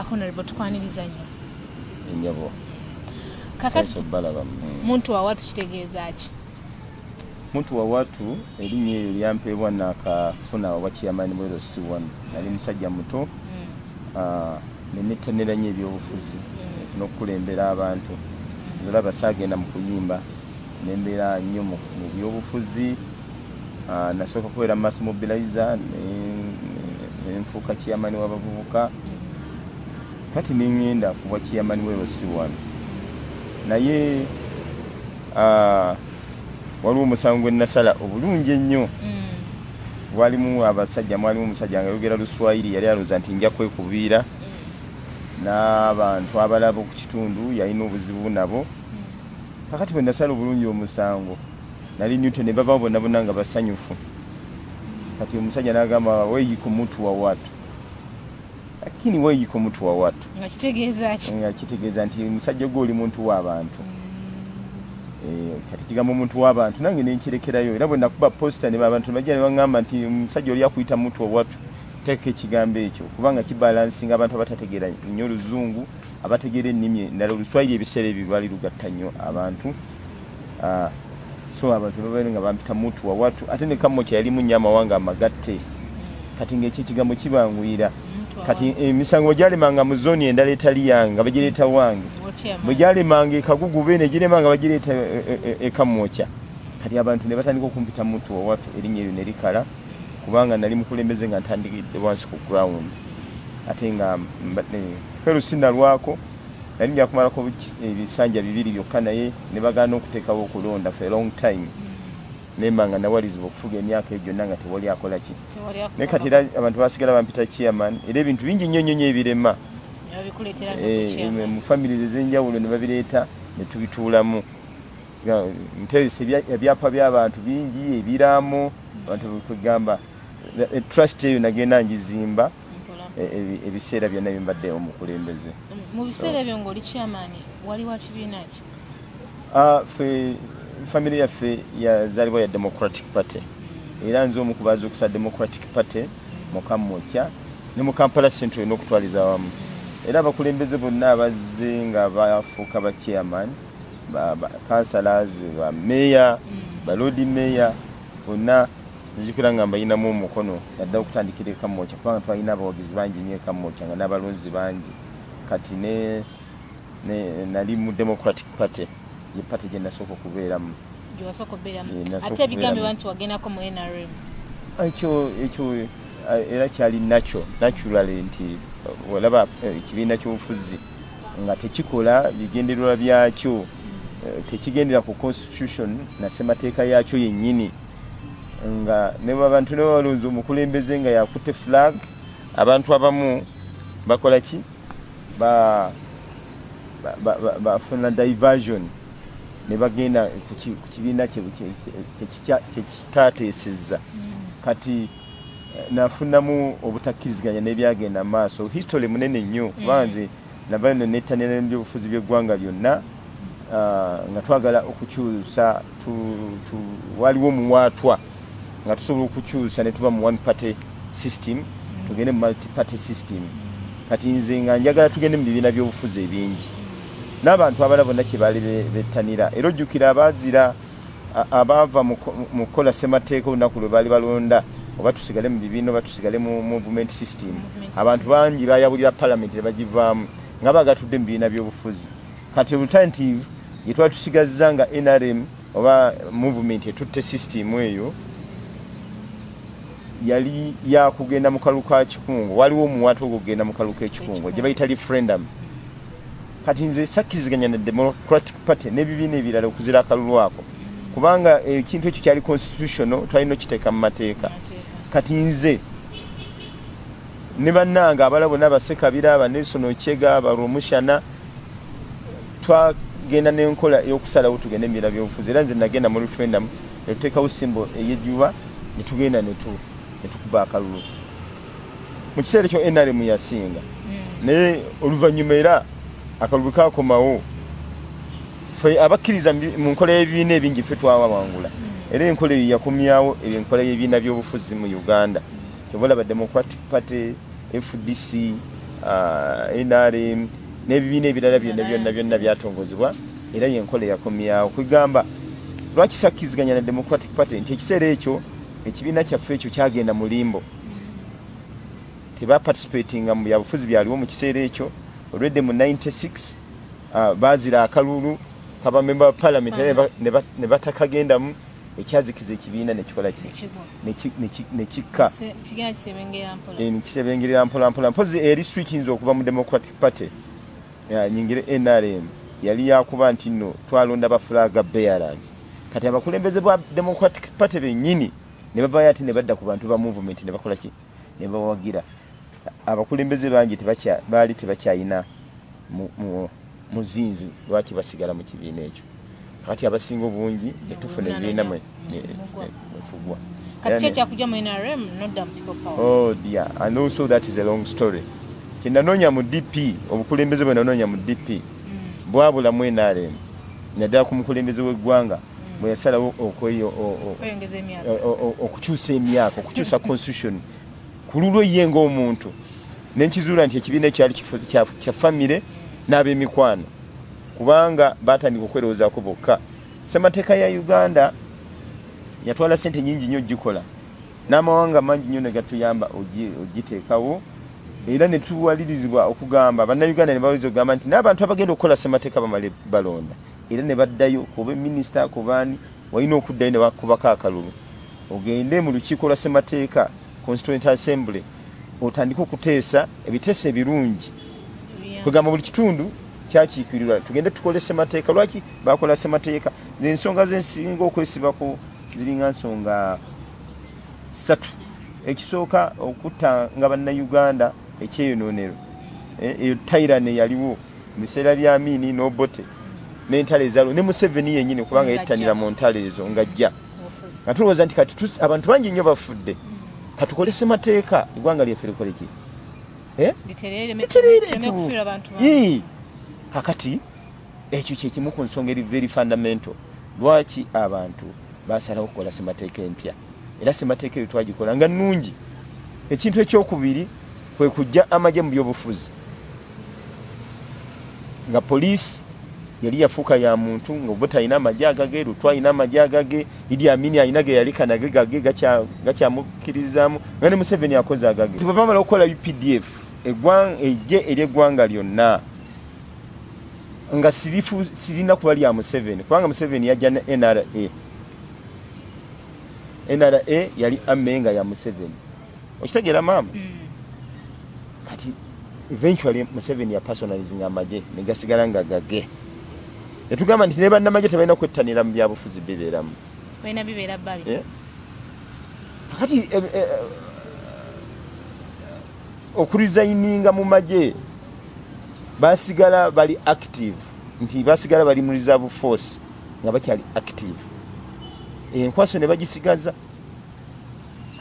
honorable tukwaniriza nnyo enyabo. Kakati muntu wawatu kitegeeza ki? Muntu wawatu erinnya eryo lyampeebwa nakafuna owakiyamani bwerosi wano nali musajja muto ah, nenetanera nnyo ebyobufuzi n'okukulembera abantu. Olaba saagenda mu kuyimba nembeera nnyo mu mu byobufuzi nasooka kubeera mass mobilizer ne- ne- nenfuuka kiyamani w'abavubuka kati neŋŋenda kuba kiyamani werosi wano naye ah, waliwo omusango gwe nasala obulungi ennyo. Walimu abasajja mwalimu omusajja nga yogera luswayiri yali alooza nti nja kwekubiira n'abantu abalaba ku kitundu yalina obuzibu nabo. Kakati bwe nasala obulungi omusango nali newton ne bavao bonna bonna nga basanyufu. Kati omusajja n'agamba weeyiko mutu wa watu lakini weeyiko mutu wa watu nga kitegeeza ki? Nga kitegeeza nti omusajja gwe oli muntu w'abantu Eh, kati kigambo omuntu w'abantu nange nenkirekerayo era bwe nakuba posita ne abantu bajja ne baŋŋamba nti omusajja oli akuyita muntu owatu teeka ekigambo ekyo. Kubanga kibalansinga abantu abatategeera nnyo oluzungu abategeera ennimi endala oluswayiri ebiseera ebyo lwali lugatta nnyo abantu. Ah, so abantu babaire nga bampita muntu wawatu ate ne kammoca yalimu nnyo amawanga amagatte. Kati ngaekyo ekigambo kibanguyira kati emisango gyalemanga mu zooni endala etali yange nga bagireeta wange. Bwe gyalemanga ekagugu be negirema nga bagireeta e- e- ekamwokya kati abantu ne batandika okumpita muntu owatu erinnya eryo ne likala kubanga nali mukulembeze nga ntandikidde wansi ku ground. Ate nga kero sinalwako nali nja kumalako buki- ebisanja bibiri byokka naye ne bagaana okuteekawo okulonda for a long time nemba nga nawalizibwa okufuga emyaka egyo gyonna nga tewali akola ki? Naye kati era abantu basigala bampita chairman era ebintu bingi nnyo nnyo nnyo ebirema. Eh, mu families ez'enjawulo ne babireeta ne tubituulamu. Nteresa ebya- ebyapa by'abantu bingi ebiraamo abantu kwegamba trust eyo nagenda ngizimba ebi- ebiseera byonna byembadde omukulembeze mu biseera ebyo ng'oli kyamaani wali wa kibiina ki? Ah, ffe famire yaffe yazaalibwa ya democratic party. Era nze omu ku bazuukusa democratic party mu kamwokya ne mu kampala central n'okutwaliza wamu era abakulembeze bonna abazze nga bafuuka ba chairman kansalas bameya balodi meya bonna nzijukira nga mbayinamu omukono. Nadde okutandikira ekamwokya kubanga twalina abawagizi bangi nyo ekamwokya nga n'abalonzi bangi. Kati nali mu democratic party ye party gye nasooka okubeeramu. Ate ebigambibwa nti wagendako mu nrm ekyo ekyo eh, era kyali nakyo naturally nti eh, olaba eh, ekibiina ky'obufuzi nga tekikola bigendererwa byakyo eh, tekigendera ku constitution na ssemateeka yakyo yennyini. Nga ne abantu ne balonza omukulembeze nga yakutte flag abantu abamu bakola ki? Ba ba- ba- ba- bafuna diversion ne bagenda ku ki- ku kibiina kye- kye- kye- kye- kyekitateesezza kati eh, nafunamu obutakkiriziganya n'ebyagenda mu maaso. History munene nnyo kubanga nze nava no nettanira nebyobufuzi by'eggwanga byonna ah, nga twagala okukyusa waliwo omuwaatwa nga tusobola okukyusa ne tuva mu one party system tugende mu multi party system kati nze nga njagala tugende mu bibiina by'obufuzi ebingi n'abantu abalala bonna kyebaali be- bettanira era ojjukira abaazira abaava mu ko- mu kukola ssemateeka olunaku lwe baali balonda oba tusigale mu bibiina oba tusigale mu movement system abantu bangi bayabulira palamenti ne bagivaamu nga bagatudde mu bibiina by'obufuzi. Kati alternative gye twali tusigazza nga nrm oba movement etutte system eyo yali yakugenda mu kalu ka kikungo waliwo omuwato ogwogenda mu kalu k'ekikungo gye bayita referendum kati nze sakkiriziganya ne democratic party n'ebibiina ebirala okuzira akalulu ako. Kubanga ekintu ekyo kyali constitutional twalina okiteeka mu mateeka. Kati nze ne bannanga abala bonna basekabira abanelson okyega abalwomushana twagenda n'enkola ey'okusalawo tugende bira byobufuzi. Era nze nagenda mu referendum netuteekawo simbo eyejjuba netugenda netu netukuba akalulu. Mu kiseera ekyo nrm yasinga. Naye oluvannyuma era akalulu kakomawo. Ffe abakkiriza mu nkola y'ebibiina ebingi ffe twawawangula era enkola eyo yakomyawo enkola y'ebibiina by'obufuzi mu uganda. Kyobalaba democratic party fdc ah, nrm n'ebibiina ebirala byonna byonna byonna byatongozebwa. Era yenkola yakomyawo. Kwegamba lwaki sakkiziganya na democratic party? Nti ekiseera ekyo ekibiina kyaffe ekyo kyagenda mu limbo. Tebaparticipatinga mu byabufuzi byaliwo mu kiseera ekyo olwedde mu 96 ah, baazira akalulu kabamemba ba parliament era ne ba- ba- batakagendamu ekyazikiza ekibiina nekikola ki? Nekikka mpola? Eh, nikisebengerera mpolampola mpozi eri switchinza okuva mu democratic party. Nyingire nrm yali yakuba nti nno twalonda bafulaga bearers kati abakulembeze bwa democratic party bennyini ne bavayo ate ne badda ku bantu ba movement ne bakola ki? Ne bawagira abakulembeze bangi baali tebakyayina mu- mu- muzinzi lwaki basigala mu kibiina ekyo? Kati abasinga obungi netufuna ebibiina mwe ne- Mugwa. ne- mwetugwa kati Era ki ne- ekyakujja mu nrm nodda mu people power. Oh and also that is a long story. Kyenanoonya mu DP, obukulembeze bwe nanoonya mu DP, bwabula mu NRM, naddala ku mukulembeze w'eggwanga bwe yasalawo okukyusa emyaka, okukyusa constitution, ku lulwe ye ng'omuntu. Ne nkizuula nti ekibiina ekyali kya famire n'ab'emikwano, kubanga baatandika okwerowoozaako bokka. Ssemateeka ya Uganda yatwala ssente nyingi nnyo gikola n'amawanga mangi nnyo ne gatuyamba ogi- ogiteekawo era ne tuwalirizibwa okugamba bannayuganda ne baweza okugamba nti n'abantu abagenda okukola ssemateeka bamale balonda. Era ne baddayo kuba minisita kubaani walina okuddayo ne bakubako akalulu ogende mu lukiiko lwa ssemateeka constituent assembly otandike okuteesa ebiteeso ebirungi. Kugamba buli kitundu kyakiikirirwa tugende tukole ssemateeka lwaki bakola ssemateeka zensonga zensinga okwesibako ziringa nsonga ssatu. Ekisooka okuttanga bannayuganda ekyeyonoonero Eh, eyo tairane yaliwo mu biseera bya miini n'obote n'entalo ezaliwo ne museveni yennyini kubanga Ng'ajja. yettanira mu ntalo ezo ng'ajja obufuzi nga tulowooza nti kati abantu bangi nnyo bafudde katukole ssemateeka eggwanga lyaffe likole ki? Eh? kakati ekyo kyekimu ku nsonga eri very fundamental. Lwaki abantu basalawo okukola semateeka empya? Era semateeka eyo twagikola nga nnungi. Ekintu ekyokubiri kwe kujja amagye mu byobufuzi. Nga poliisi yali yafuuka ya muntu nga oba talina amagye agage lutw alina amagye agage idi amini alina ge yalika nage gage gakya- gakyamukkiririzaamu nga ne museveni akoze agage. Bwe bamala okukola updf eggwan- eggye ery'eggwanga lyonna nga sirifu sirina kuba lya museveni kubanga museveni yajja ne nra nra yali amme nga ya museveni. Okitegeera maama Mm. kati eventually museveni yapersonalizinga amagye negasigala nga gage netugamba nti ne bannamagye tebalina kwettanira mu byabufuzi bibeeramu. Balina bibeera bbali Eh? kati eh, eh, okuresigninga mu magye basigala bali active nti basigala bali mu reserve force nga bakyali active. Enkwaso ne bagisigaza.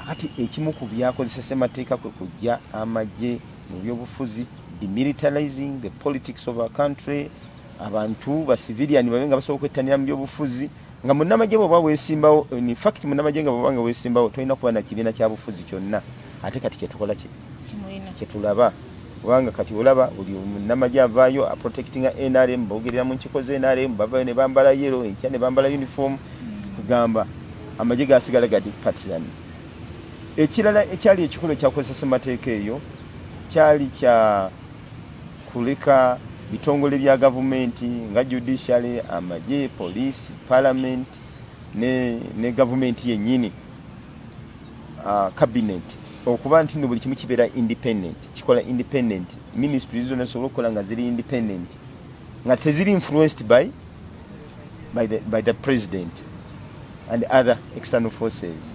Kati ekimu ku byakozesa ssemateeka kwe kujja amagye mu byobufuzi demilitarizing the politics of our country abantu bacivilian babe nga basobola okwettanira mu byobufuzi nga munnamagye bwoba weesimbawo in fact munnamagye nga bwoba nga weesimbawo tolina kuba na kibiina kya bufuzi kyonna. Ate kati kyetukola ki kyetulaba kubanga kati olaba buli munnamagye avaayo aprotectinga nrm bogerera mu nkiko ze nrm bavayo ne bambala yero enkya ne bambala uniform kugamba amagye gasigala gadi partisan ekirala ekyali ekikulu ekyakozesa ssemateeka eyo kyali kya kuleka bitongole bya gavumenti nga judiciary amagye police parliament ne, ne gavumenti yennyini uh, cabinet. Okuba nti no buli kimu kibeera independent kikola independent ministry zonna zisobola okukola nga ziri independent nga teziri influenced by, by, the, by the president and other external forces.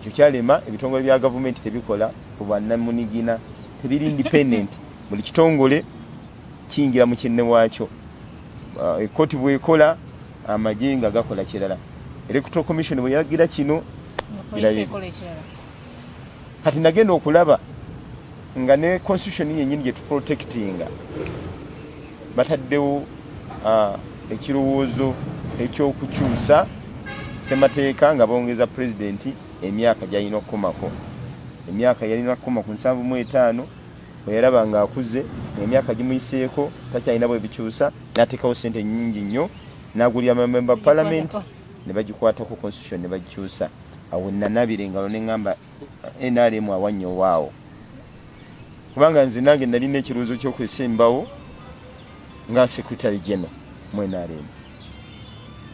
Ekyo kyalema ebitongole bya gavumenti tebikola ku bwannamunigina tebiri independent. Buli kitongole kiyingira mu kinne waakyo. Uh, ekkooti bwekola amagye nga gakola kirala. Electoral commission bwe yalagira kino kati nagenda okulaba nga ne constitution yennyini gye tuprotectinga. Bataddewo uh, ekirowoozo ekyokukyusa ssemateeka nga bongeza pulezidenti emyaka gyalina okukomako. Emyaka yalina kukoma ku nsanvu mu etaano bweyalaba nga akuze emyaka gimuyiseeko takyalina bwe bikyusa n'ateekawo sente nnyingi nnyo n'agulira bamemba parliament ne bagikwatako constitution ne bagikyusa. Awo nanabire engalo neŋŋamba nrm awanyowaawo kubanga nze nange nalina ekirowoozo kyokwesembawo nga secretary general mu nrm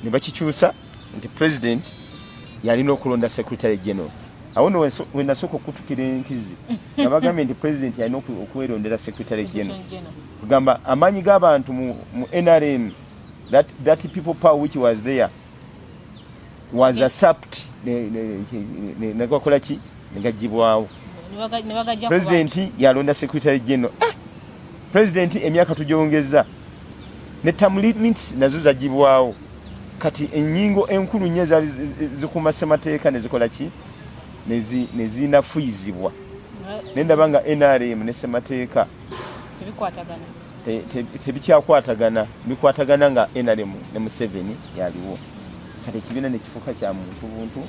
ne bakikyusa nti president yalina okulonda secretary general awo no wenso- we nasooka okutukira enkizi. Nga bagambye nti president yalina oku- okwerondera secretary general. kugamba amaanyi g'abantu mu, nrm that, that people power which was there was ne- ne- ne- negakola ki? Negagibwawo ne president yalonda secretary general. Ah! president emyaka tugyongeza ne term limits nazo zagibwawo kati enyingo enkulu nnyo zi- zikuma ssemateeka nezikola ki Nezi- nezinafuizibwa nendaba nga nrm ne ssemateeka tebikyakwatagana bikwatagana nga nrm ne museveni yaliwo. Kati ekibiina nekifuuka kya muntu buntu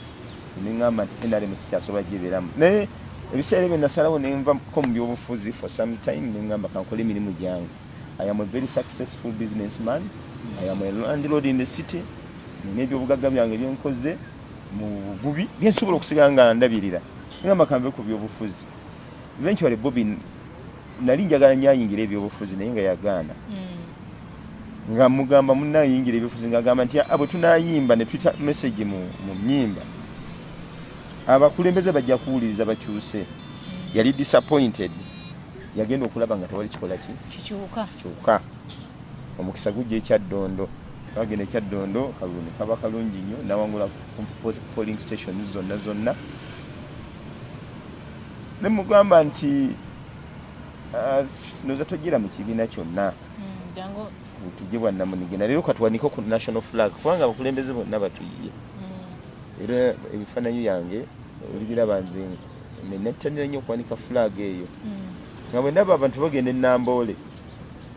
neŋŋamba nti nrm kikyasobola gyebeeramu. Naye ebiseera ebyo nasalawo nenvako mu byobufuzi for some time neŋŋamba kankola emirimu gyange. I am a very successful businessman. I am a landlord in the city. Nina ebyobugagga byange byenkoze mu bubi byensobola okusigala nga ndabirira. Neŋŋamba kanve ku byobufuzi. Eventually bobi nali njagala nyayingira ebyobufuzi naye nga yagaana. Nga mugamba munayingira ebyobufuzi ngaagamba nti abo tunayimba ne twita message mu, nyimba abakulembeze bajja kuwuliriza bakyuse. Yali disappointed. Yagenda okulaba nga tewali kikola ki? Kikyuka. Omukisa gujja ekyaddondo bagenda ekyaddondo kalulu ne kaba kalungi nnyo nawangula polling station zonna zonna. Ne mugamba nti ah, noza togira mu kibiina kyonna. Butujje bwa namunigina leero katuwanike ku national flag kubanga abakulembeze bonna batuyiye mm, era ebifaananyi yange olibiraba nze nenettanira nnyo okuwanika flag eyo. Mm, nga bwe ndaba abantu bagenda enamboole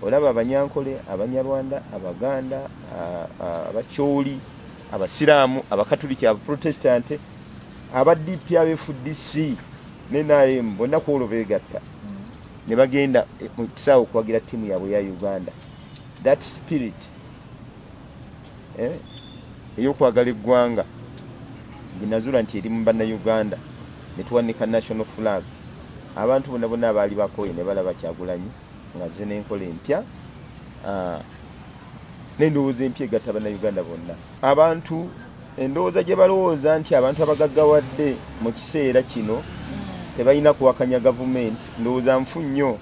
olaba abanyankole abanyarwanda abaganda abacyoli abasiraamu abakatuliki abaprotestante abadp abfdc ne nrm bonna kwolwo beegatta. Mm. ne bagenda eh, mu kisaawe okuwagira ttiimu yaabwe ya uganda. That spirit eh, ey'okwagala eggwanga ginazula nti eri mu bannayuganda ne tuwanika national flag. Abantu bonna bonna abaali bakoye ne balaba kyagulanyi nga ze n'enkola empya ah, n'endowooza empya egatta bannayuganda bonna. Abantu endowooza gye balowooza nti abantu abagaggawadde mu kiseera kino tebalina kuwakanya gavumenti ndowooza nfu nnyo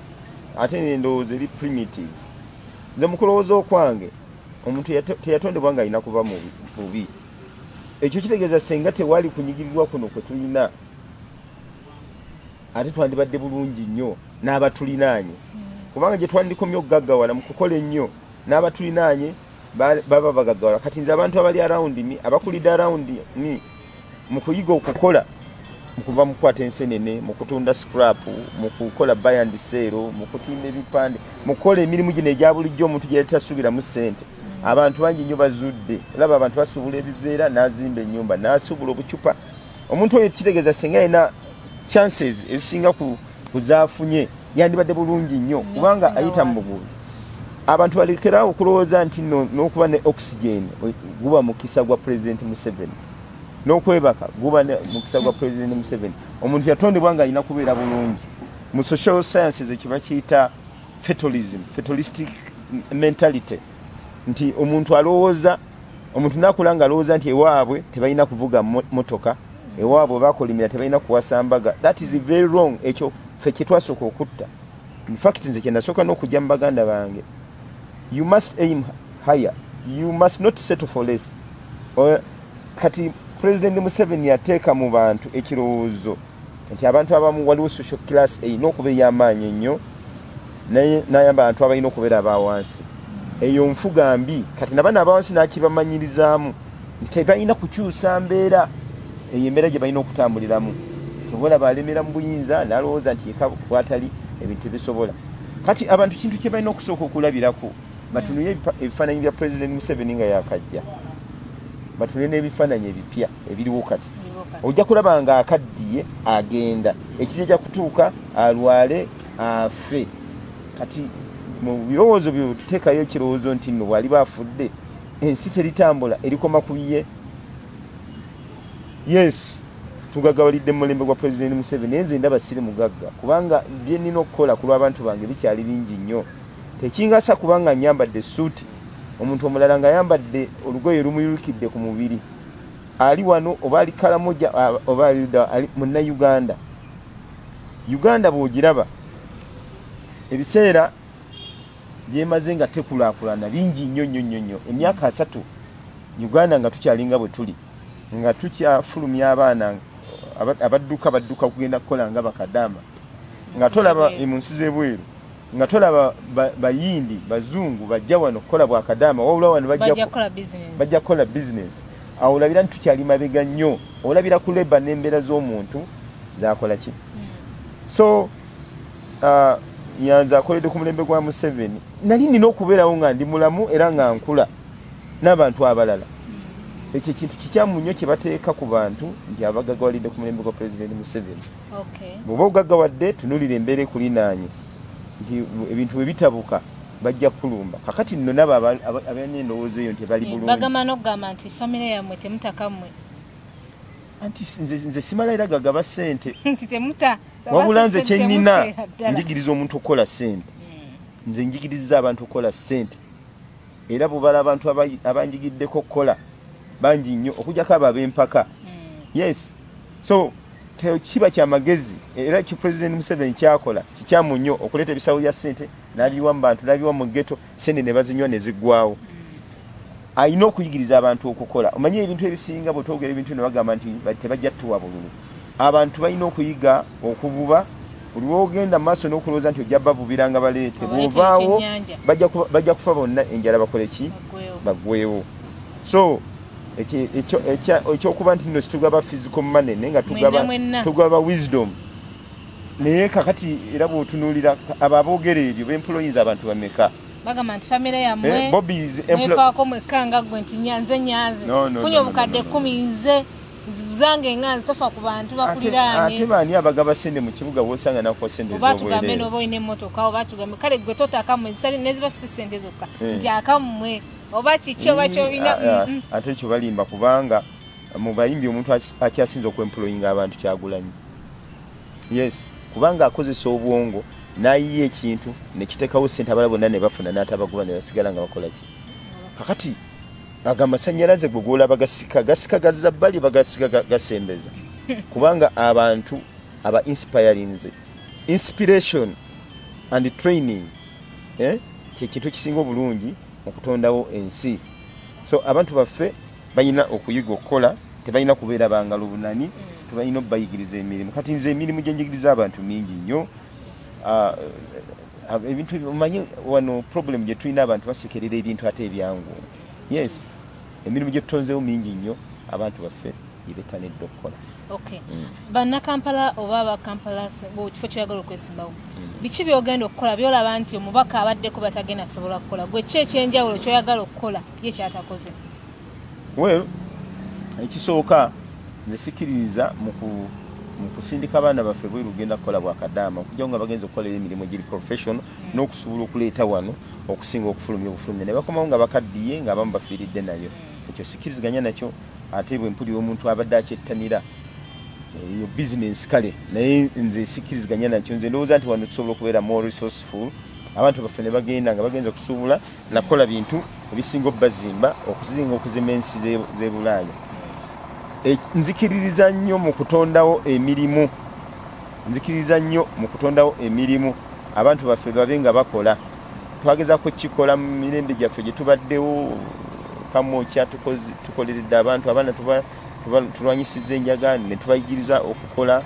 ate nendowooza eri primitive. Nze mu kulowooza okwange omuntu teyatondebwa nga alina kuba bubi ekyo kitegeeza senga tewali kunyigirizibwa kuno kwe tulina ate twandibadde bulungi nnyo n'abatulinaanye kubanga gye twandikomye okugaggawala mu kukola ennyo n'abatulinaanye ba- baba bagaggawala. Kati nze abantu abali arawundi mi abakulidde arawundi mi mu kuyiga okukola mukuva mu kukwata ensenene mu kutunda scrap mu kukola buy and sell mu kutunda ebipande mu kukola emirimu gino egya bulijjo omuntu gye tasubiramu ssente. Abantu bangi nnyo bazudde. Olaba abantu basubula ebiveera n'azimba ennyumba n'asubula obucupa. Omuntu oyo kitegeeza singa alina chances ezisinga ku zaafunye yandibadde bulungi nnyo kubanga ayita mu bugubi abantu balekerawo okulowooza nti no n'okuba ne oxygen guba mukisa gwa president museveni. N'okwebaka guba mukisa gwa president museveni. Omuntu yatondebwa nga alina kubeera bulungi. Mu social sciences ekyo bakiyita fetalism fatalistic mentality. Nti omuntu alowooza omuntu nakula nga alowooza nti ewaabwe tebalina kuvuga mo- motoka ewaabwe bakolimira tebalina kuwasa mbaga. That is very wrong. Ekyo ffe kyetwasooka okutta infact nze kyenasooka n'okujja mu baganda bange. You must aim higher. You must not settle for less. Kati president museveni yateeka mu bantu ekirowoozo nti abantu abamu waliwo social class erina okuba ey'amaanyi ennyo nayamba abantu abalina okubeera abawansi eyo nfuga mbi kati nabana abawansi nakibamanyirizaamu nti tebalina kukyusa mbeera. Eyo embeera gye balina okutambuliramu tobolaba alemera mu buyinza nalowooza nti eka bwatali ebintu ebisobola. Kati abantu kintu kye balina okusooka okulabirako batunulye ebipa- ebifaananyi bya president museveni nga yakajja. Batunule n'ebifaananyi ebipya ebiriwo kati. Ojja kulaba nga akaddiye agenda. Ekizja kya kutuuka alwale afe. Kati mu birowoozo byo teekayo ekirowoozo nti nno bwaliba afudde ensi teritambula erikoma ku ye. Yes tugagawalidde mu mulembe gwa pulezidenti museveni naye nze ndaba siri mugagga. Kubanga bye nnina okukola ku lw'abantu bange bikyali bingi nnyo. Tekingasa kubanga nyambadde suuti. Omuntu omulala nga yambadde olugoye lumuyulukidde ku mubiri. Ali wano oba ali kalamoja oba ali munnayuganda. Uganda bw'ogiraba ebiseera byemaze nga tekulaakulana bingi nnyo nnyo nnyo nnyo. Emyaka asatu uganda nga tukyalinga bwe tuli nga tukyafulumya abaana aba- abadduka badduka kugenda kukola nga bakadama nga tolaba mu nsi z'ebweru nga tolaba ba- bayindi bazungu bajja wano kukola bwakadama wabula wano bajja bajja ku- kukola bizinesi awo olabira nti tukyali mabega nnyo olabira ku leba n'embeera z'omuntu zakola ki? So uh, yanze akoledde ku mulembe gwa museveni. Nali nina okubeerawo nga ndi mulamu era nga nkula n'abantu abalala ekyo ekintu kikyamu nnyo kye bateeka ku bantu nti abagagawalidde ku mulembe gwa pulezidenti museveni. Okay. Bw'oba ogaggawadde tunulira embeera ekulinaanye nti ebintu bwe bitabuka bajja kulumba kakati nno nabo aba- aba- abalina endowooza eyo nti bali bulungi. bagamba n'okugamba nti famire yammwe temutaka mmwe. Anti nze, simala era gagaba sente wabula nze kyenina njigiriza omuntu okukola sente nze njigiriza abantu okukola sente era bwebala abantu abanjigiddeko okukola bangi nnyo okujjako abo ab'empaka. Mm. yes. So kiba kyamagezi era ki pulezidenti museveni kyakola kikyamu nnyo okuleeta ebisawo bya sente n'abiwa mu bantu n'abiwa mu geto sente ne bazinywa ne ziggwawo ayina okuyigiriza abantu okukola. Omanye ebintu ebisinga bwe twogera ebintu ne bagamba nti ba- tebajja tuwa bululu. Abantu balina okuyiga okuvuba. Buli wogenda mu maaso n'okulowooza nti ojja bavubira nga baleete bwovaawo bajja kufa bonna enjala bakole ki? Baggweewo so ekyokuba nti nno situgaba physical money naye nga tugaba- wisdom. Naye kakati era bw'otunuulira abo aboogera ebyo bemployinza abantu bameka? Bagamba nti famire Eh, yammwe emplo- mwefaako mwekka nga gwe nti nyanze nyanze funye obukadde no, no, no. kumi nze zange enganzi tofa ku bantu ate ate bakuliraanye baani abagaba sente mu kibuga bwosanga nakuwa sente oba tugambe noba olina emmotoka oba tugambe kale gwe totaka mmwe zisali neziba si sente zokka Eh. nti akammwe oba kiki oba Ah, ah, mm, mm. ate ekyo balimba kubanga mu bayimbi omuntu as- akyasinza okwemployinga abantu kyagulanyi yes kubanga akozesa obwongo n'ayiya ekintu nekiteekawo sente abala bonna ne bafuna n'atabaguba ne basigala nga bakola ki kakati ago amasanyalaze gwe golaba gasika gasika gazza bbali bagasika ga- gasembeza kubanga abantu aba inspirinze inspiration and training eh? kyekintu kisinga obulungi okutondawo ensi. So abantu baffe balina okuyiga okukola tebalina kubeera bangalo bunani tebalina okubayigiriza emirimu. Kati nze emirimu gyenjigiriza abantu mingi nnyo. Ah, ah, ebintu omanyi wano problem gye tulina abantu basekerera ebintu ate ebyangu? Yes emirimu gye tutonzeewo mingi nnyo abantu baffe gyebetanedde okukola okay. Bannakampala oba abakampala kifo kyoyagala okwesimbawo. Biki byogenda okukola? Byolaba nti omubaka abaddeko batagenda sobola kukola. Gwe ki ekyenjawulo kyoyagala okukola? Ye kyatakoze. Well ekisooka nze sikiririza mu ku- mu kusindika abaana baffe bwe lugenda kukola bwakadaama okujjawo nga bagenza okukolera emirimu giri professional n'okusobola okuleeta wano okusinga okufulumya obufulumya. Ne bakomawo nga bakaddiye nga abamu bafiiridde nayo. Ekyo sikiriziganya nakyo ate bwe mpulira omuntu abadde akyettanira eyo bizinesi kale naye nze sikiriziganya nakyo. Nze ndowooza nti wano tusobola okubeera more resourceful. Abantu baffe ne bagenda nga bagenza kusuubula nakukola bintu ebisinga obbazimba okuzinga okuzima ensi ze- z'ebulaaya Eki- nzikiririza nnyo mu kutondawo emirimu. Nzikiririza nnyo mu kutondawo emirimu. Abantu baffe babe nga bakola. Twagezako kikola mu mirembe gyaffe gye tubaddewo kamwokya tukozi- tukoleredde abantu abaana tulwanyisiza enjaga ne tubayigiriza okukola.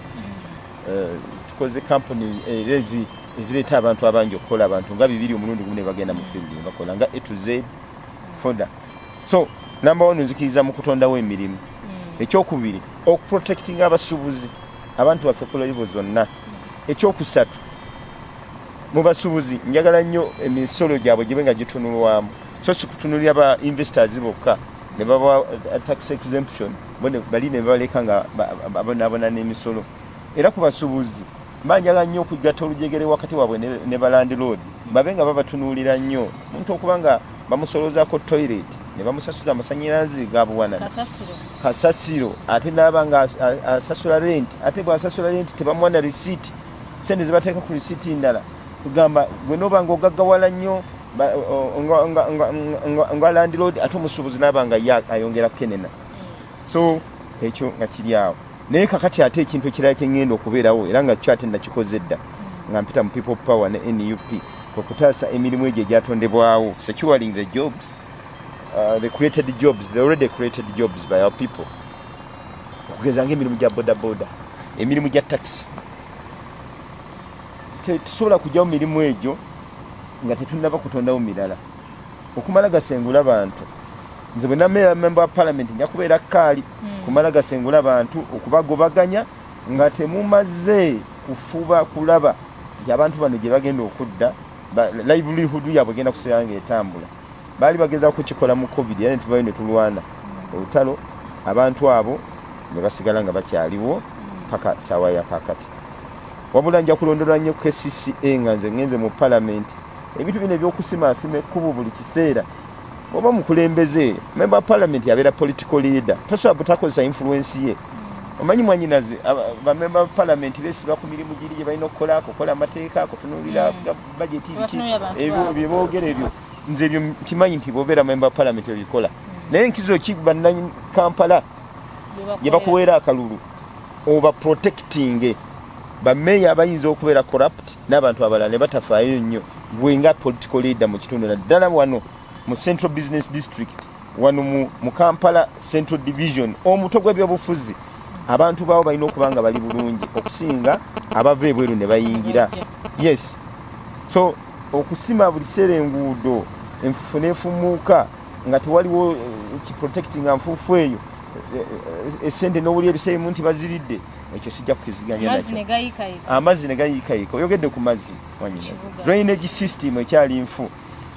Eh, tukoze companies era ezi- ezireeta abantu abangi okukola abantu nga bibiri omulundi gumu ne bagenda mu field ne bakola nga a to z foda so number one nzikiriza mu kutondawo emirimu. Ekyokubiri okuprotectinga abasuubuzi abantu baffe ku levo zonna. Ekyokusatu mu basuubuzi njagala nnyo emisolo gyabwe gibe nga gitunulwamu so si kutunulira ba investors bokka ne babawa tax exemption bali ne baleka nga babonaabona n'emisolo. Era ku basuubuzi banjala nnyo okugatta olujegere wakati waabwe ne- balandiroad babe nga babatunuulira nnyo. Omuntu okuba nga bamusolozaako toilet ne bamusasuza amasanyalaze ga buwanana kasasiro. Ate naaba nga asasula rent ate bwasasula rent tebamuwa na risiiti sente zibateeka ku risiiti ndala. Kugamba gwe noba nga ogaggawala nnyo nga- landiroad ate omusuubuzi naaba nga ye ayongera kenena. So ekyo nga kiri awo. Naye kakati ate ekintu ekirala kyeŋŋenda okubeerawo era nga kyo ate nakikoze dda nga mpita mu people power ne nup okutaasa emirimu egyo egyatondebwawo. Securing the jobs uh, the created jobs the already created jobs by our people. Okugeza ngaemirimu gya bodaboda emirimu gya taxi. Te- tusobola kujja mu mirimu egyo nga tetunaba kutondawo mirala. Okumala gasengula bantu. Nze bwe nameera member wa parliament nja kubeera kaali kumala gasengula bantu okubagobaganya nga temumaze kufuba kulaba nti abantu bano gye bagenda okudda livelihood yaabwe egenda kusigala ngaetambula baali bagezaako kukikola mu covid era netuvayo ne tulwana. Olutalo abantu abo ne basigala nga bakyaliwo paka saawa yakakati wabula nja kulondolwa nnyo kcca nga nze ngenze mu palamenti ebintu bino ebyokusimaasima ekkubo buli kiseera oba mukulembeze member wa palamenti abeera political leader tosobola butakozesa influence ye. Omanyi mwanyinaze bamemba ba palamenti besiba ku mirimu giri gye balina okukola kukola amateeka kutunuulira bageti Batunuulira abantu baabwe. byeboogera ebyo nze ebyo kimanyi nti bobeera member wa palamenti obikola naye nkizo ki bannanyi kampala? Gye bakuweera akalulu oba protecting bameeya abayinza okubeera corrupt n'abantu abalala ne batafaayo nnyo. Gwenga political leader mu kitundu naddala wano mu central business district wano mu, kampala central division omuto gw'ebyobufuzi abantu baawo balina okuba nga bali bulungi okusinga abava ebweru ne bayingira. Yes. So okusima buli kiseera enguudo enfufu n'efumuuka nga tewaliwo eh, kiprotectinga nfuufu eyo esente n'obuli ebiseimu nti baziridde ekyo sijja kukiziganya amazzi ne gayiikayika oyogedde ku mazzi drainage system ekyali nfu.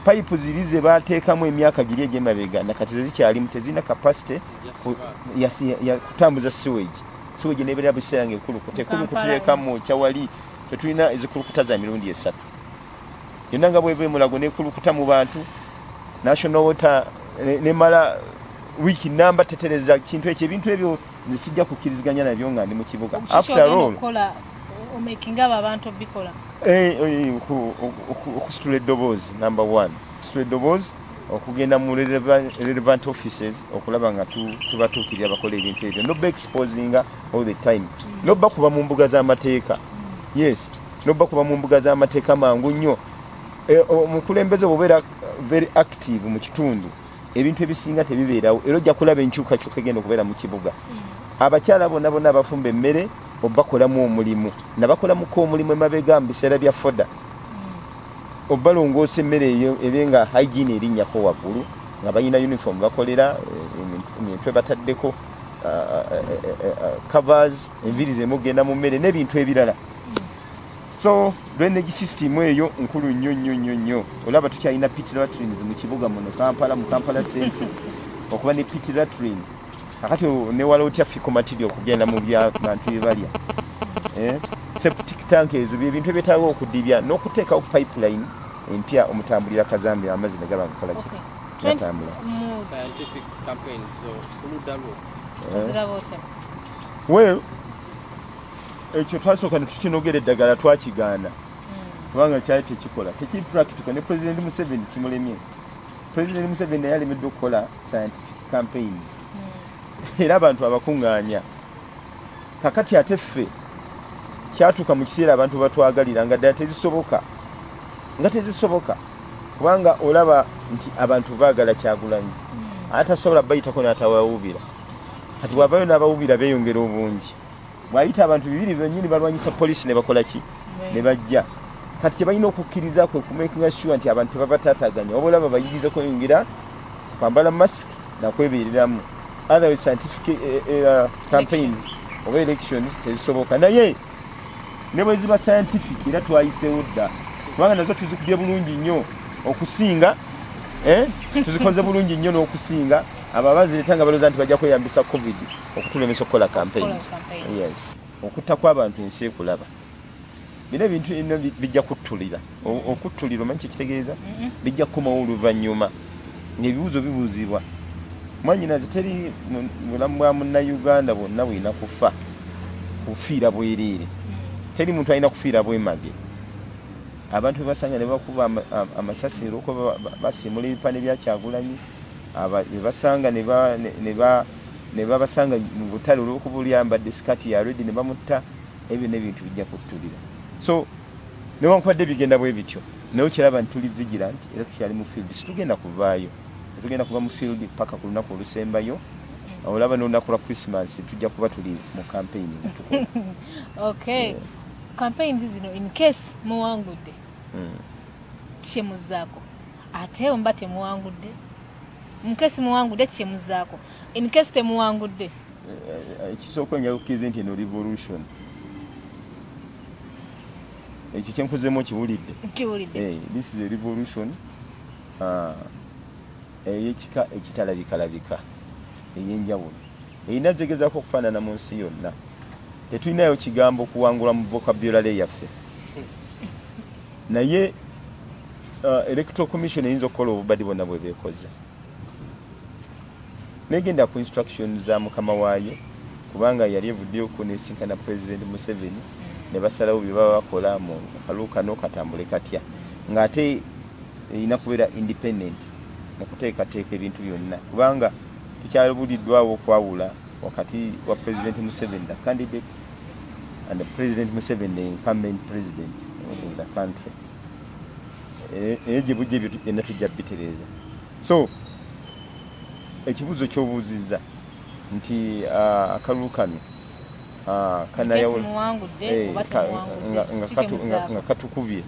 Payipu ziri ze baateekamu emyaka giri egyemabega nakati ze zikyalimu tezirina capacity kutambuza sewage. Sewage nebeera buseera nga ekulukute Kampala. ekulukuteekamu kyawali fe tulina ezikulukuta za mirundi esatu. Yonna nga bweva emulago nekulukuta mu bantu national water ne- nemala wiiki namba tetereza kintu ekyo. Ebintu ebyo nze sijja kukkiriziganya nabyo nga ndi mu kibuga. After all omakinga abo abantu bikola Eh, eh, oku- oku- okusitula eddoboozi number one. Okusitula eddoboozi okugenda mu releva- relevant offices okulaba nga tu- tubatuukirira abakola ebintu ebyo. Noba exposinga all the time. Noba kuba mu mbuga z'amateeka. Yes. Noba kuba mu mbuga z'amateeka mangu nnyo. Eh, omukulembeze bwobeera very active mu kitundu ebintu ebisinga tebibeerawo. Era ojja kulaba enkyukakyuka egenda okubeera mu kibuga. Abakyala bonna bonna abafumba emmere obakolamu omulimu. Nabakolamuko omulimu emabega mu biseera bya foda. Obalongoosa emmere eyo ebe nga hygiene erinnyako waggulu nga balina uniform bakolera eh, emitwe bataddeko ah, ah, eh, eh, covers enviri zemugenda mu mmere n'ebintu ebirala so drainage system eyo nkulu nnyo nnyo nnyo nnyo. Olaba tukyalina pit latrines mu kibuga muno kampala mu kampala central. Okuba ne pit latrine. Kakati newala otya fico material okugenda mu byabantu bye balya? Eh, septic tank ezo byebintu ebyetaaga okudibya n'okuteekawo pipeline empya omutambulira kazambi amazzi ne gaba gakolaki Okay. gatambula Mu- scientific campaign so oludda lwo oziraba otya well ekyo twasooka ne tukinogera eddagala twakigaana kubanga kyali tekikola. Tekiri practical ne president museveni kimulemye. President museveni naye alemedde okukola scientific campaigns. Era abantu abakuŋŋaanya kakati ate ffe kyatuuka mu kiseera abantu batwagalira nga ddala tezisoboka. Nga tezisoboka. Kubanga olaba nti abantu baagala kyagulanyi. Atasobola bayitako n'atawawubira kati bwavayo n'abawubira beeyongera obungi bwayita abantu bibiri bennyini balwanyisa polisi ne bakola ki? Ne bajja. Kati kyebalina okukkiriza kwe kumakinga sure nti abantu tebabataataganya oba olaba bayiriza kweyongera kwambala mask nakwebereramu otherwise scientific eh, eh, uh, campaigns oba elections tezisoboka. Naye ne bwe ziba scientific era twayiseewo dda kubanga nazo tuzikubye bulungi nnyo okusinga eh, tuzikoze bulungi nnyo n'okusinga abo abazireeta nga balooza nti bajja kweyambisa covid okutulemesa okukola campaigns. Yes. Okutta kw'abantu ensi ekulaba. Bino ebintu bino bi- bijja kuttulira. Okuttulira omanyi kyekitegeeza bijja kukomawo oluvannyuma. Ngaebibuuzo bibuuzibwa. Mwanyinaze teri mu- bulamu bwa munnayuganda bwonna bwina kufa kufiira bwereere teri muntu alina kufiira bwemage. Abantu bebasanga ne bakuba ama- ama- amasasi olwokuba ba- ba- basimula ebipande byakyagulanyi ne ba- ne- ne ba- ne babasanga mu butale olwokuba oli ayambadde sikati ya redi ne bamutta ebyo n'ebintu bijja kuttulira. So newankubadde bigenda bwe bityo. Naye okiraba nti tuli vigilant era tukyali mu field. Situgenda kuvaayo. Tetugenda kuva mu field paka ku lunaku olusembayo olaba n'olunaku lwa christmas tujja kuba tuli mu campaign okay. Campaigns zino in case muwangudde Mm. kyemuzaako ate mba temuwangudde mukesi muwangudde kyemuzaako. In case temuwangudde. Eh, ekisooka njakukiriza nti eno revolution. Ekyo okiwulidde kiwulidde Eh, this is a revolution. Ah, ey'ekika ekitalabikalabika ey'enjawulo. Erina zegezaako okufaanana mu nsi yonna. Tetulinayo kigambo okuwangula mu vocabulary yaffe. Naye uh, electoral commission eyinza okukola obubadi bwonna bwe beekoze negenda ku instruction za mukama waayo kubanga yali evuddeyo nesinkana president museveni ne basalawo bye baba bakola mu kalulu kano katambule katya. Ng'ate erina kubeera independent mu kuteekateeka ebintu byonna. Kubanga tukyabuliddwawo okwawula wakati wa president museveni the candidate and the president museveni the incumbent president in the country. Eh, naye gye bujja byonna tujja bitereeza. So ekibuuzo kyobuuzizza nti ah, akalulu kano ah, Eh, nga- katukubye.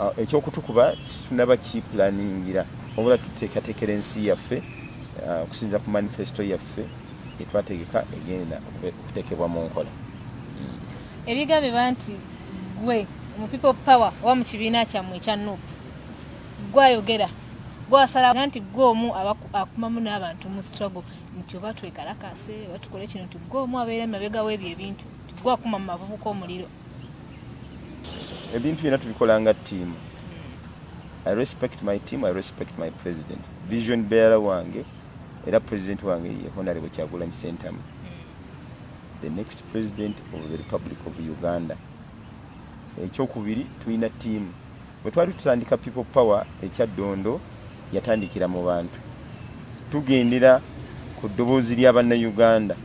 Ah, ekyokutukuba situnaba kipulaningira wabula tuteekateekera ensi yaffe okusinza ku manifesto yaffe etwategeka egenda okuteekebwa mu nkola. Ebigambibwa nti gwe mu people power oba mu kibiina kyammwe ekya nup gwayogera gwasala nti gwe omu akumamu n'abantu mu struggle. Nti oba twekalakase oba tukole kino nti gwe omu abeera emabega w'ebyo ebintu nti gwe akuma mu mavubuka omuliro. Ebintu byonna tubikola nga ttiimu i respect my team i respect my president. Vision bearer wange era president wange ye honorable kyagulanyi sentamu. The next president of the republic of uganda. Ekyokubiri tulina ttiimu bwe twali tutandika people power ekyaddondo yatandikira mu bantu. Tugendera ku ddoboozi ly'abannayuganda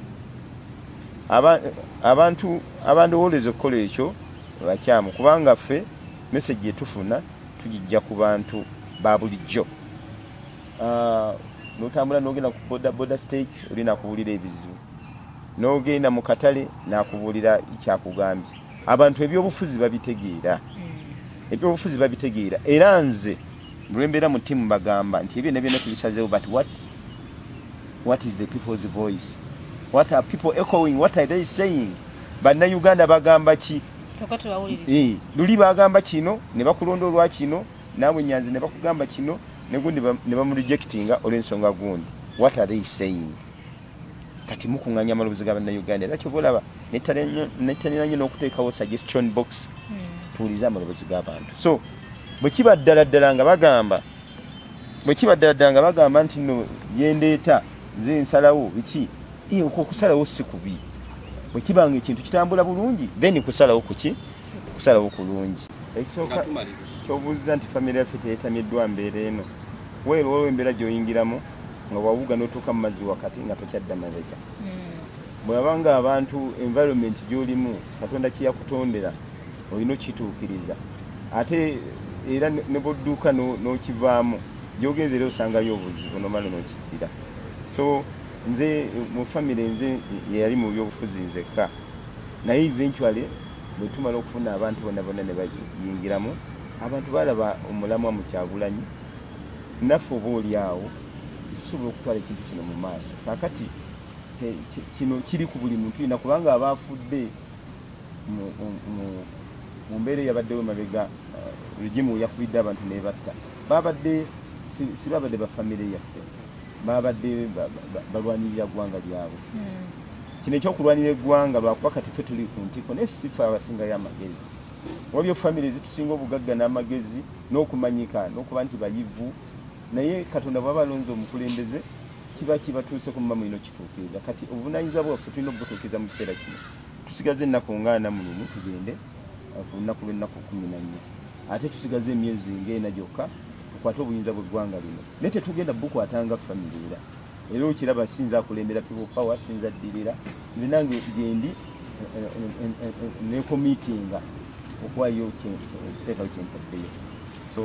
Aba- abantu abandowooleza okukola ekyo bakyamu kubanga ffe message etufuna tugijja ku bantu ba bulijjo. Notambula nogenda ku boda boda stage oli nakubuulira ebizibu. Nogenda mu katale nakubuulira kyakugambye. Abantu ebyobufuzi babitegeera. Ebyobufuzi babitegeera. Era nze lwembeera mu timu bagamba nti ebyo nebyona tubisazeewo but what, what is the people's voice? What are people echoing? What are they saying? Bannayuganda bagamba ki? Luli bagamba kino ne bakulonda olwa kino naawe nyanzi ne bakugamba kino ne gundi ba- ne bamurejectinga olw'ensonga gundi. What are they saying? Kati mukuŋŋanya amalobozi ga bannayuganda. Era kyova olaba nettanira nnyo n'okuteekawo suggestion box tuwulize amalobozi g'abantu so bwe kiba ddala ddala nga bagamba bwe kiba ddala ddala nga bagamba nti no yendeeta nze nsalawo biki? Okwo okusalawo si kubi. Bwe kiba nga ekintu kitambula bulungi then kusalawo kuki kusalawo kulungi. Ekisooka kyobuuziza nti famire yaffe teyetamiddwa mbeera eno weero waliwo embeera gy'oyingiramu nga wawuga n'otuuka mu mazzi wakati nga tokyadda mabega. Bw'aba nga abantu environment gy'olimu katonda kyeyakutondera olina okituukiriza ate era ne bwodduuka no- n'okivaamu. Gyogenza era osangayo obuzibu nomala n'okiddira so nze mu famire nze yeyali mu byobufuzi nzekka. Naye eventually bwe tumala okufuna abantu bonna bonna ne bayingiramu abantu balaba omulamwa mu kyagulanyi naffe oba oli awo tusobola okutwala ekintu kino mu maaso. Kakati kino kiri ku buli muntu yina kubanga abaafudde mu- mbeera eyabaddewo mabega rugimu yakubidde abantu nebatta babadde si- si babadde bafamire yaffe. Babadde ba- ba- balwanirira ggwanga lyabwe. Kino ekyokulwanira eggwanga lwakuba kati ffe tuli ku ntiko naye sife abasingayo amagezi. Waliyo famire ezitusinga obugagga n'amagezi n'okumanyika n'okuba nti bayivu. Naye katonda bwaba alonze omukulembeze kiba kibatuuse ku mama ino kituukiriza. Kati obuvunanyizibwa bwaffe tulina obutuukiriza mu kiseera kino. Tusigaze ennaku ngaana mu lumu tugende ku lunaku lw'ennaku kumi na nnya ate tusigaze emyezi ngaena gyokka tukwate obuyinza bw'eggwanga lino. Naye tetugenda bukwatanga famire era era okiraba sinza akulembera people power sinza addirira nze nange gyendi eh, eh, eh, nekomitinga okuwayo okuteekayo kyentaddeyo so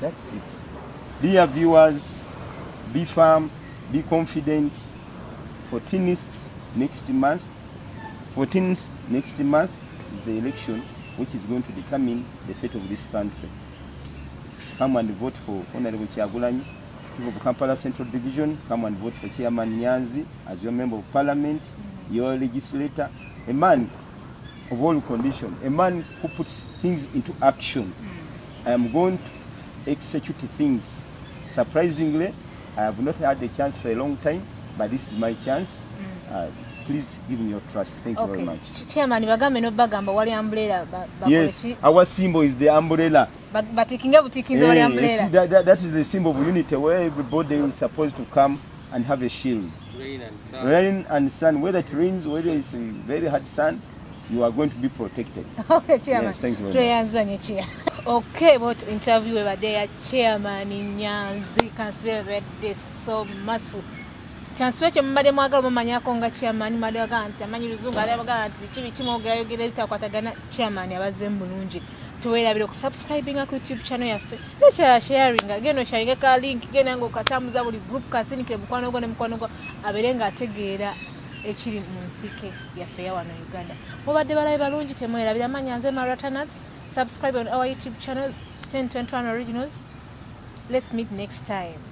that's it. Dear viewers be firm be confident. 14th next month 14th next month is the election which is going to determine the fate of this country. Come and vote for honorable Kyagulanyi people of Kampala Central Division. Come and vote for Chairman Nyanzi as your member of parliament your legislator. A man of all condition a man who puts things into action. I am going to execute things. Surprisingly I have not had the chance for a long time but this is my chance please give me your trust thank you very much Ch- chairman bagambe nobagamba wali umbrella ba- yes our symbol is the umbrella Ba- batikinge butikinze wali Eh, umbrella you see, that, that, that is the symbol of unity where everybody is supposed to come and have a shield. Rain and sun. Rain and sun, whether it rains, whether it's a very hard sun, you are going to be protected. Okay, chairman. Yes, thank you very much. okay but interview ebadde ya chairman nyanzi ebadde so masful kyansibe ekyo mubadde mwagala mumanyako nga chairman mubadde bagamba nti amanyi luzungu ali bagamba nti biki biki mwogerayogera bitakwatagana chairman abaze mulungi tuweerabire okusubscribinga ku youtube channel yaffe nekyala sharinga genda osharinge ka link genda nga okatambuza buli group kasinikire mukwano gwo ne mukwano gwo abeere ng'ategeera ekiri mu nsike yaffe ya wano uganda. Mubadde balabe balungi temwerabira amanya nze maratanats subscribe on our youtube channel 1021 originals. Let's meet next time